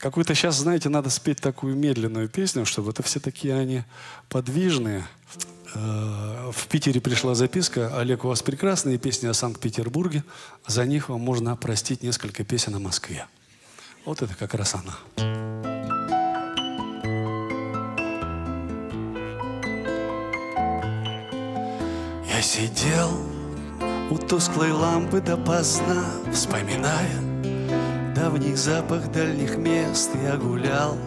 Какую-то сейчас, знаете, надо спеть такую медленную песню, чтобы это все такие они подвижные. Э, в Питере пришла записка. Олег, у вас прекрасные песни о Санкт-Петербурге. За них вам можно простить несколько песен о Москве. Вот это как раз она. Я сидел у тусклой лампы допоздна, вспоминая Давний запах дальних мест я гулял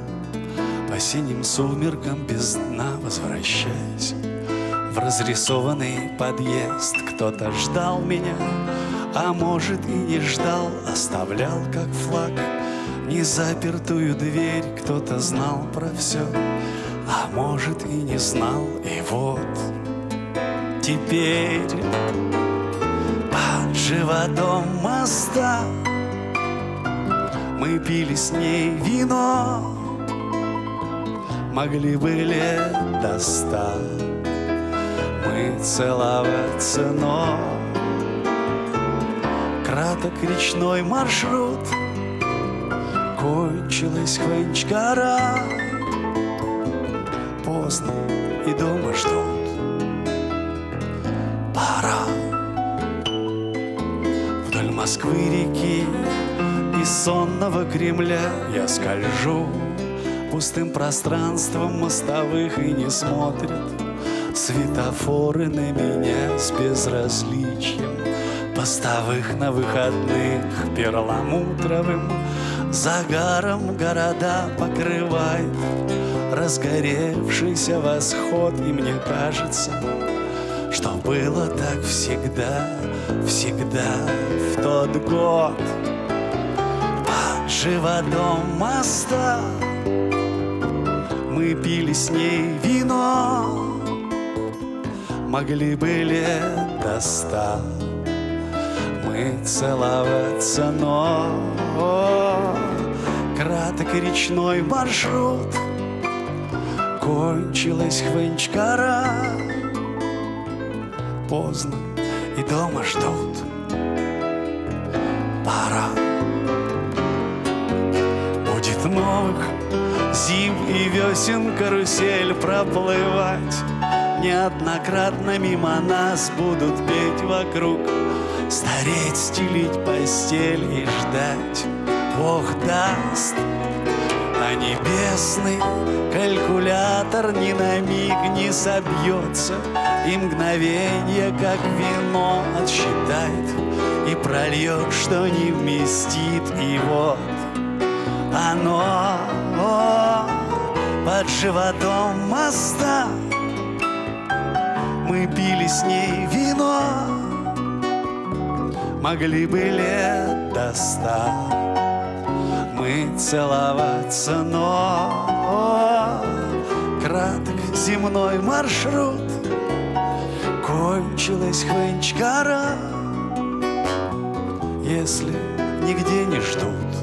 По синим сумеркам без дна возвращаясь В разрисованный подъезд. Кто-то ждал меня А может и не ждал, оставлял как флаг Незапертую дверь. Кто-то знал про все А может и не знал, и вот Теперь под животом моста мы пили с ней вино. Могли бы лет до ста Мы целоваться, но Краток речной маршрут. Кончилась Хвенчкара Поздно и дома ждут. Пора. Вдоль Москвы реки сонного Кремля. Я скольжу Пустым пространством мостовых и не смотрят Светофоры на меня с безразличием Постовых на выходных. Перламутровым Загаром города покрывает Разгоревшийся восход. И мне кажется, что было так всегда Всегда в тот год живодом моста. Мы пили с ней вино. Могли бы лет до ста. Мы целоваться, но Краток речной маршрут. Кончилась хвенчкара Поздно и дома ждут. Пора новых Зим и весен карусель проплывать. Неоднократно мимо нас будут петь вокруг Стареть, стелить постель и ждать. Бог даст а небесный калькулятор ни на миг не собьется. И мгновенье, как вино, отсчитает И прольет, что не вместит, вот оно под животом моста. Мы пили с ней вино. Могли бы лет до ста Мы целоваться, но Краток земной маршрут. Кончилась хвенчкара Если нигде не ждут